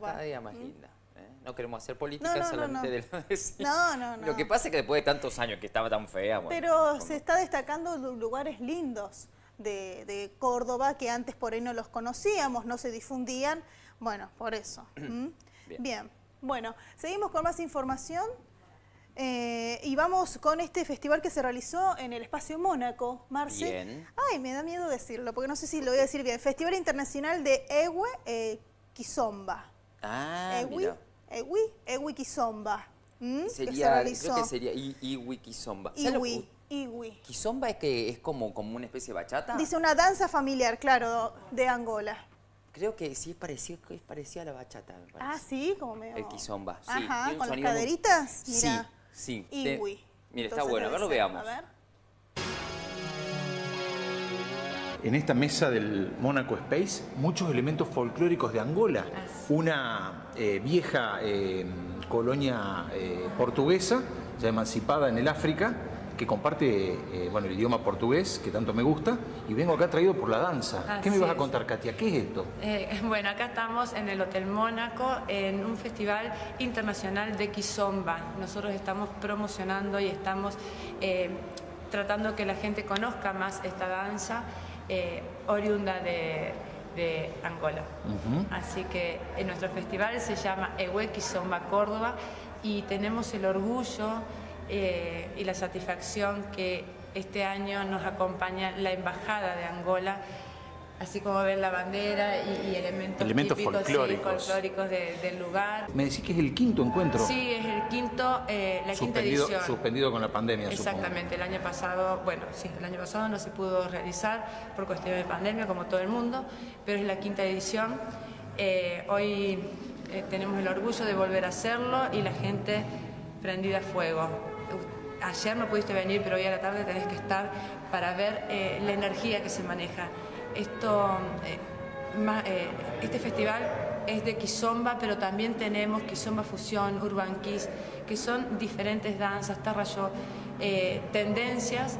Córdoba. Cada día más ¿Mm? linda. ¿eh? No queremos hacer política No, no, no, solamente no. de lo de sí. No, no, no. Lo que pasa es que después de tantos años que estaba tan fea, bueno, Pero como- se está destacando lu- lugares lindos de, de Córdoba que antes por ahí no los conocíamos, no se difundían. Bueno, por eso. ¿m? Bien. Bien. Bueno, seguimos con más información. eh, y vamos con este festival que se realizó en el Espacio Mónaco, Marce. Bien. Ay, me da miedo decirlo, porque no sé si lo voy a decir bien. Festival Internacional de Ewe eh, Kizomba. Ah, Ewi, mira. Ewi, Ewi Kizomba. ¿m? que se Sería, creo que sería I- Iwi Kizomba. ¿Sabes lo que- Iwi, Iwi. Kizomba es que es como, como una especie de bachata. Dice una danza familiar, claro, de Angola. Creo que sí es parecido, es parecida a la bachata, me parece. Ah, sí, como medio... El kizomba, sí. Ajá, con las muy- caderitas, mira. Sí, sí. de- Iwi. Mira, está bueno, a ver, lo veamos. A ver. En esta mesa del Mónaco Space, muchos elementos folclóricos de Angola, una eh, vieja eh, colonia eh, portuguesa, ya emancipada en el África, que comparte bueno, el idioma portugués, que tanto me gusta, y vengo acá traído por la danza. ¿Qué me vas a contar, Katia? ¿Qué es esto? Bueno, acá estamos en el Hotel Mónaco en un festival internacional de Kizomba. Nosotros estamos promocionando y estamos tratando que la gente conozca más esta danza eh, oriunda de, de Angola. Así que en nuestro festival se llama Ewe Kizomba Córdoba y tenemos el orgullo eh, y la satisfacción que este año nos acompaña la Embajada de Angola así como ven la bandera y, y elementos, Elementos típicos, sí, folclóricos. folclóricos de- del lugar. Me decís que es el quinto encuentro. Sí, es el quinto, eh, la quinta edición. suspendido con la pandemia, Exactamente, el año pasado, bueno, sí, el año pasado no se pudo realizar por cuestiones de pandemia, como todo el mundo, pero es la quinta edición. Eh, hoy eh, tenemos el orgullo de volver a hacerlo y la gente prendida a fuego. Ayer no pudiste venir, pero hoy a la tarde tenés que estar para ver eh, la energía que se maneja. Esto, eh, eh, este festival es de Kizomba, pero también tenemos Kizomba Fusión, Urban Kiss, que son diferentes danzas, tarrayo, eh, tendencias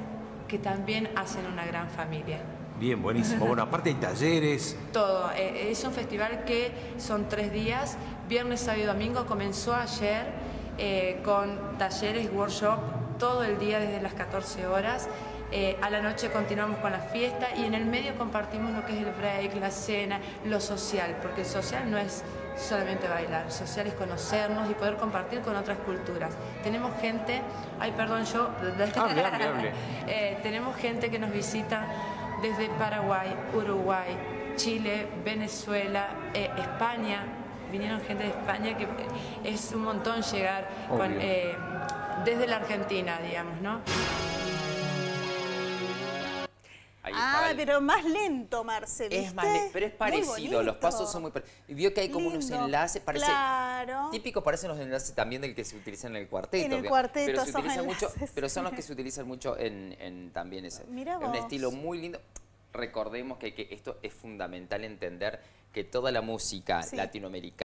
que también hacen una gran familia. Bien, buenísimo. Bueno, aparte hay talleres, Todo. eh, es un festival que son tres días, viernes, sábado y domingo. Comenzó ayer eh, con talleres, workshop, todo el día desde las 14 horas. Eh, a la noche continuamos con la fiesta y en el medio compartimos lo que es el break, la cena, lo social, porque el social no es solamente bailar, social es conocernos y poder compartir con otras culturas. Tenemos gente, ay perdón yo, Hable, hable, hable. Eh, tenemos gente que nos visita desde Paraguay, Uruguay, Chile, Venezuela, eh, España. Vinieron gente de España que es un montón llegar con, eh, desde la Argentina, digamos, ¿no? Ah, pero más lento, Marce, ¿viste? Es más, le- pero es parecido, los pasos son muy parecidos. Vio que hay como unos enlaces, parece Claro. típico parecen los enlaces también del que se utilizan en el cuarteto. En el que- cuarteto pero se esos utilizan mucho, pero son los que se utilizan mucho en, en también ese. Mirá Es un vos. estilo muy lindo. Recordemos que, que esto es fundamental entender que toda la música Sí. latinoamericana